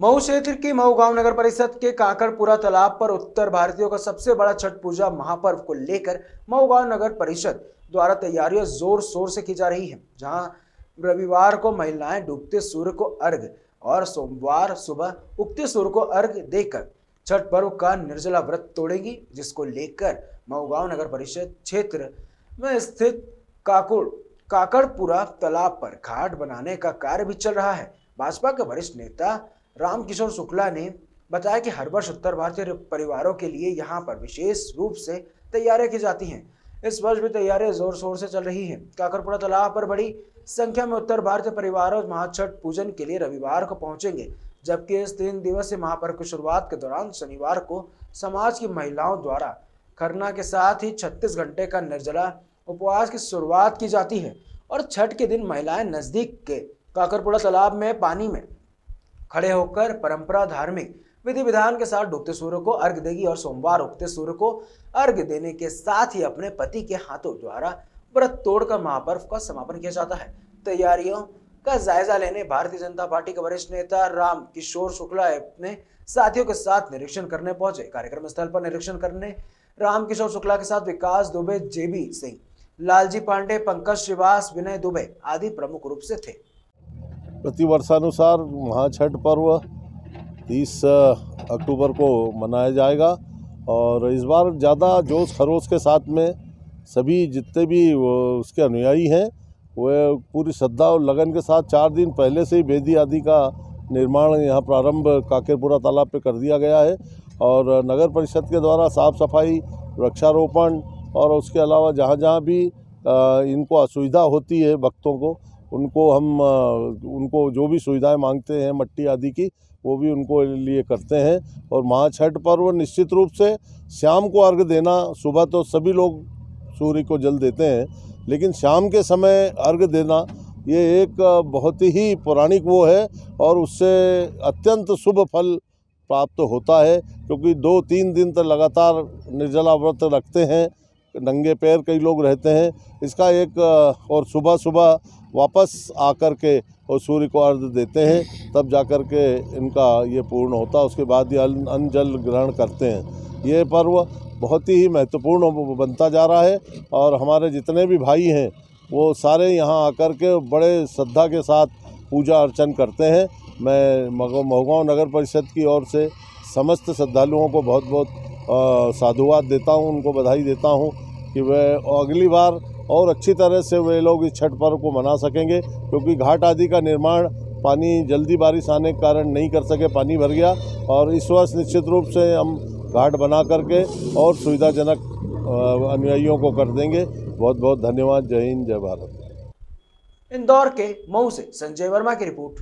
मऊ क्षेत्र की मऊ गाँव नगर परिषद के काकड़पुरा तालाब पर उत्तर भारतीयों का सबसे बड़ा छठ पूजा महापर्व को लेकर मऊ गाँव नगर परिषद द्वारा तैयारियाँ ज़ोर शोर से की जा रही है, जहाँ रविवार को महिलाएँ डूबते सूर्य को अर्घ और सोमवार सुबह उगते सूर्य को अर्घ देकर छठ पर्व का निर्जला व्रत तोड़ेंगी, जिसको लेकर मऊ गाँव नगर परिषद क्षेत्र में स्थित काकुड़ काकड़पुरा तालाब पर घाट बनाने का कार्य भी चल रहा है। भाजपा के वरिष्ठ नेता रामकिशोर शुक्ला ने बताया कि हर वर्ष उत्तर भारतीय परिवारों के लिए यहाँ पर विशेष रूप से तैयारियाँ की जाती हैं। इस वर्ष भी तैयारियाँ ज़ोर शोर से चल रही हैं। काकरपुरा तालाब पर बड़ी संख्या में उत्तर भारतीय परिवारों महाछठ पूजन के लिए रविवार को पहुँचेंगे, जबकि इस तीन दिवसीय महापर्व की शुरुआत के दौरान शनिवार को समाज की महिलाओं द्वारा खरना के साथ ही 36 घंटे का निर्जला उपवास की शुरुआत की जाती है और छठ के दिन महिलाएँ नज़दीक के काकरपुरा तालाब में पानी में खड़े होकर परंपरा धार्मिक विधि विधान के साथ डूबते सूर्य को अर्घ देगी और सोमवार उगते सूर्य को अर्घ देने के साथ ही अपने पति के हाथों द्वारा व्रत तोड़कर महापर्व का समापन किया जाता है। तैयारियों का जायजा लेने भारतीय जनता पार्टी के वरिष्ठ नेता राम किशोर शुक्ला अपने साथियों के साथ निरीक्षण करने पहुँचे। कार्यक्रम स्थल पर निरीक्षण करने राम किशोर शुक्ला के साथ विकास दुबे, जेबी सिंह, लालजी पांडे, पंकज श्रीवास, विनय दुबे आदि प्रमुख रूप से थे। प्रतिवर्षानुसार महाछठ पर्व 30 अक्टूबर को मनाया जाएगा। और इस बार ज़्यादा जोश खरोश के साथ में सभी जितने भी उसके अनुयायी हैं वह पूरी श्रद्धा और लगन के साथ चार दिन पहले से ही बेदी आदि का निर्माण यहाँ प्रारंभ काकेरपुरा तालाब पे कर दिया गया है। और नगर परिषद के द्वारा साफ़ सफ़ाई वृक्षारोपण और उसके अलावा जहाँ जहाँ भी इनको असुविधा होती है भक्तों को उनको हम उनको जो भी सुविधाएँ मांगते हैं मट्टी आदि की, वो भी उनको लिए करते हैं और महाछठ पर्व निश्चित रूप से शाम को अर्घ देना, सुबह तो सभी लोग सूर्य को जल देते हैं, लेकिन शाम के समय अर्घ देना, ये एक बहुत ही पौराणिक वो है और उससे अत्यंत शुभ फल प्राप्त तो होता है क्योंकि दो तीन दिन तक लगातार निर्जला व्रत रखते हैं, नंगे पैर कई लोग रहते हैं, इसका एक और सुबह सुबह वापस आकर के और सूर्य को अर्घ देते हैं, तब जाकर के इनका ये पूर्ण होता है। उसके बाद ये अन्न जल ग्रहण करते हैं। ये पर्व बहुत ही महत्वपूर्ण बनता जा रहा है और हमारे जितने भी भाई हैं, वो सारे यहाँ आकर के बड़े श्रद्धा के साथ पूजा अर्चन करते हैं। मैं महोगाँव नगर परिषद की ओर से समस्त श्रद्धालुओं को बहुत बहुत साधुवाद देता हूँ, उनको बधाई देता हूँ कि वह अगली बार और अच्छी तरह से वे लोग इस छठ पर्व को मना सकेंगे, क्योंकि घाट आदि का निर्माण पानी, जल्दी बारिश आने के कारण नहीं कर सके, पानी भर गया। और इस वर्ष निश्चित रूप से हम घाट बना करके और सुविधाजनक अनुयायियों को कर देंगे। बहुत बहुत धन्यवाद। जय हिंद, जय भारत। इंदौर के मऊ से संजय वर्मा की रिपोर्ट।